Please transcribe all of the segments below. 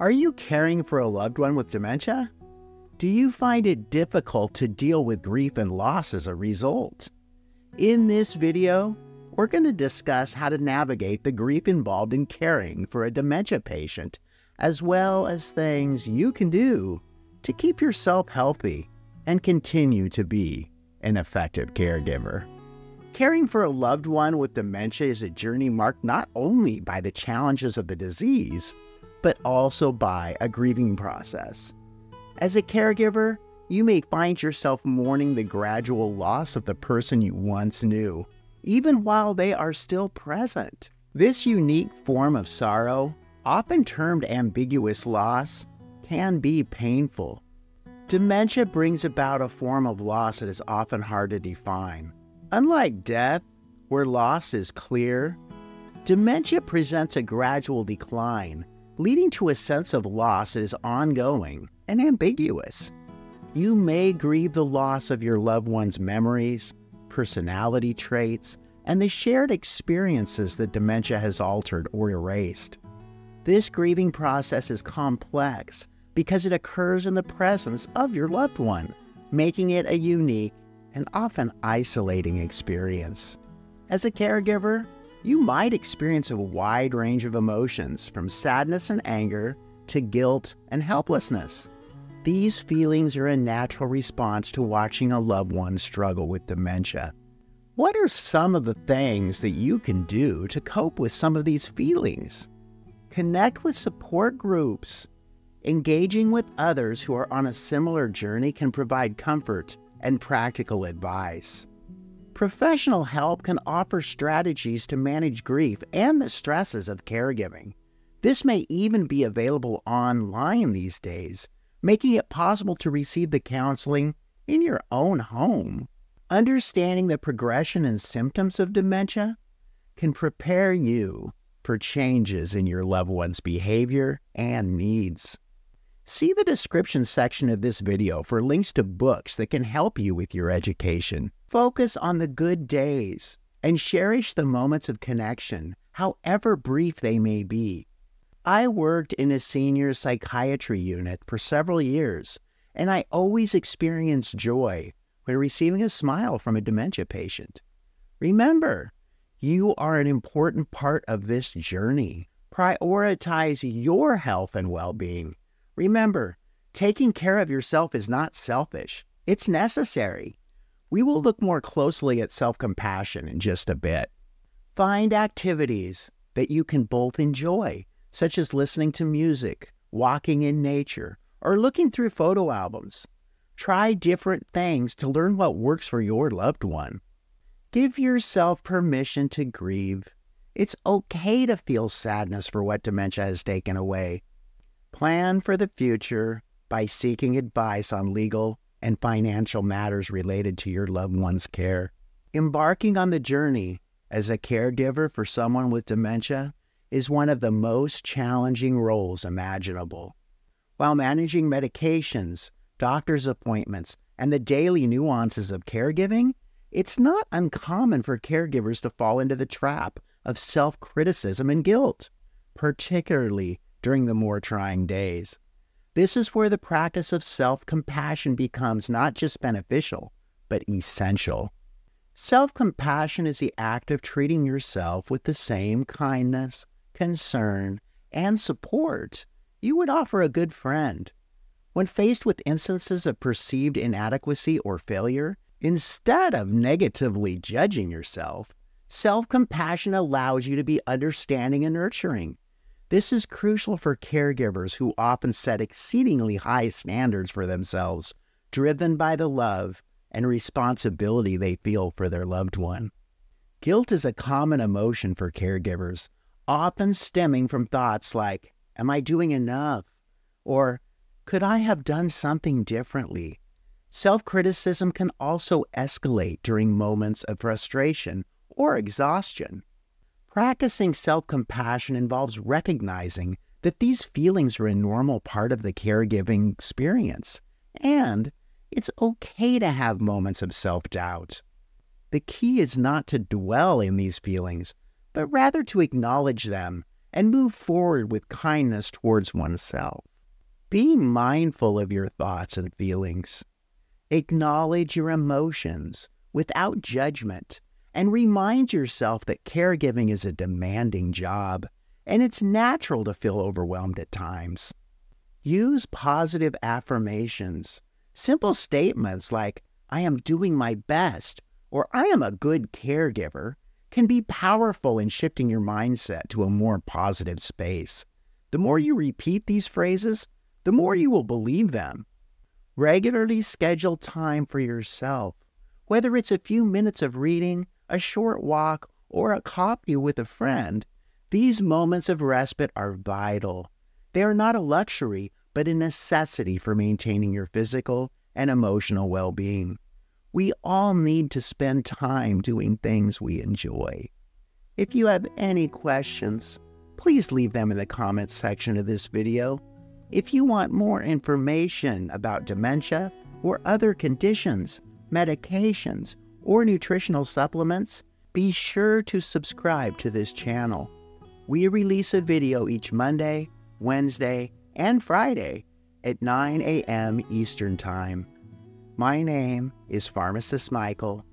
Are you caring for a loved one with dementia? Do you find it difficult to deal with grief and loss as a result? In this video, we're going to discuss how to navigate the grief involved in caring for a dementia patient, as well as things you can do to keep yourself healthy and continue to be an effective caregiver. Caring for a loved one with dementia is a journey marked not only by the challenges of the disease, but also by a grieving process. As a caregiver, you may find yourself mourning the gradual loss of the person you once knew, even while they are still present. This unique form of sorrow, often termed ambiguous loss, can be painful. Dementia brings about a form of loss that is often hard to define. Unlike death, where loss is clear, dementia presents a gradual decline, leading to a sense of loss that is ongoing and ambiguous. You may grieve the loss of your loved one's memories, personality traits, and the shared experiences that dementia has altered or erased. This grieving process is complex because it occurs in the presence of your loved one, making it a unique and often isolating experience. As a caregiver, you might experience a wide range of emotions from sadness and anger to guilt and helplessness. These feelings are a natural response to watching a loved one struggle with dementia. What are some of the things that you can do to cope with some of these feelings? Connect with support groups. Engaging with others who are on a similar journey can provide comfort and practical advice. Professional help can offer strategies to manage grief and the stresses of caregiving. This may even be available online these days, making it possible to receive the counseling in your own home. Understanding the progression and symptoms of dementia can prepare you for changes in your loved one's behavior and needs. See the description section of this video for links to books that can help you with your education. Focus on the good days and cherish the moments of connection, however brief they may be. I worked in a senior psychiatry unit for several years, and I always experienced joy when receiving a smile from a dementia patient. Remember, you are an important part of this journey. Prioritize your health and well being Remember, taking care of yourself is not selfish, it's necessary. We will look more closely at self compassion in just a bit. Find activities that you can both enjoy, such as listening to music, walking in nature, or looking through photo albums. Try different things to learn what works for your loved one. Give yourself permission to grieve. It's okay to feel sadness for what dementia has taken away. Plan for the future by seeking advice on legal and financial matters related to your loved one's care. Embarking on the journey as a caregiver for someone with dementia is one of the most challenging roles imaginable. While managing medications, doctor's appointments, and the daily nuances of caregiving, it's not uncommon for caregivers to fall into the trap of self criticism and guilt, particularly during the more trying days. This is where the practice of self compassion becomes not just beneficial, but essential. Self compassion is the act of treating yourself with the same kindness, concern, and support you would offer a good friend. When faced with instances of perceived inadequacy or failure, instead of negatively judging yourself, self compassion allows you to be understanding and nurturing. This is crucial for caregivers who often set exceedingly high standards for themselves, driven by the love and responsibility they feel for their loved one. Guilt is a common emotion for caregivers, often stemming from thoughts like, Am I doing enough? Or, Could I have done something differently? Self criticism can also escalate during moments of frustration or exhaustion. Practicing self compassion involves recognizing that these feelings are a normal part of the caregiving experience, and it's okay to have moments of self doubt. The key is not to dwell in these feelings, but rather to acknowledge them and move forward with kindness towards oneself. Be mindful of your thoughts and feelings. Acknowledge your emotions without judgment and remind yourself that caregiving is a demanding job and it's natural to feel overwhelmed at times. Use positive affirmations, simple statements like, I am doing my best or I am a good caregiver can be powerful in shifting your mindset to a more positive space. The more you repeat these phrases, the more you will believe them. Regularly schedule time for yourself, whether it's a few minutes of reading, a short walk, or a coffee with a friend. These moments of respite are vital. They are not a luxury, but a necessity for maintaining your physical and emotional well being. We all need to spend time doing things we enjoy. If you have any questions, please leave them in the comments section of this video. If you want more information about dementia or other conditions, medications, or nutritional supplements, be sure to subscribe to this channel. We release a video each Monday, Wednesday, and Friday at 9 a.m. Eastern Time. My name is Pharmacist Michael.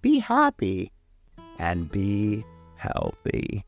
Be happy and be healthy.